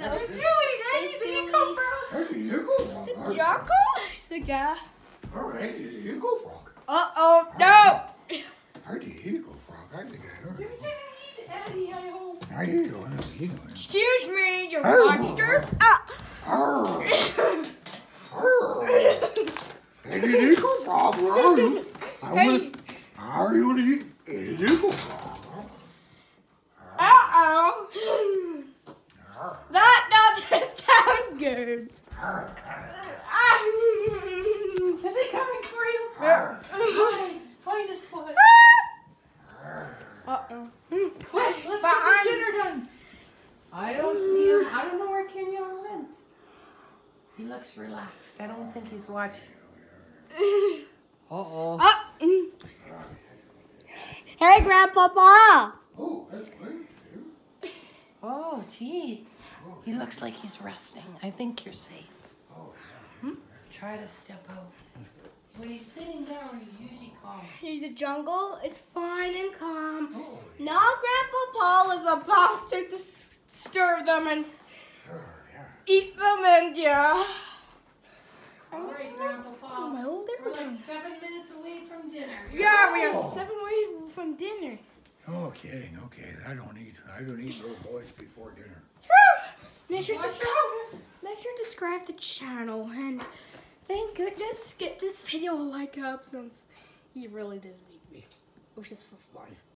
So What are doing? How did you come from? Where did you go, Frog? All right. Jocko is the guy. All right, where did you go, Frog? Uh oh, no! Where did you go, Frog? I think I heard. You're taking me to Eddie, I hope. How you doing? How you doing? Excuse me, you Oh. monster! Ah! Arr. Arr. Hey, did you go, Frog? Where are you? I Hey. went. How are you to eat? Hey, did you go, Frog? Uh oh! That doesn't sound good. Arr. Ah. Is he coming for you? Arr. Find, find a spot. Uh oh. Quick, let's But get I'm- the dinner done. I don't see him. I don't know where Kenyon went. He looks relaxed. I don't think he's watching. Uh-oh. Mm. Hey, Grandpapa! Oh, that's great. Oh, jeez. He looks like he's resting. I think you're safe. Hmm? Try to step out. When he's sitting down, he's usually calm. In the jungle, it's fine and calm. Oh, Now Grandpa Paul is about to disturb them and sure, yeah. eat them and yeah. All right, Grandpa Oh, Paul. my old We're like seven minutes away from dinner. Yeah, we are Oh. seven away from dinner. Oh, kidding. Okay, I don't eat. I don't eat little boys before dinner. Make sure, to, make sure to subscribe the channel and thank goodness get this video a like up since he really didn't eat me. It was just for fun.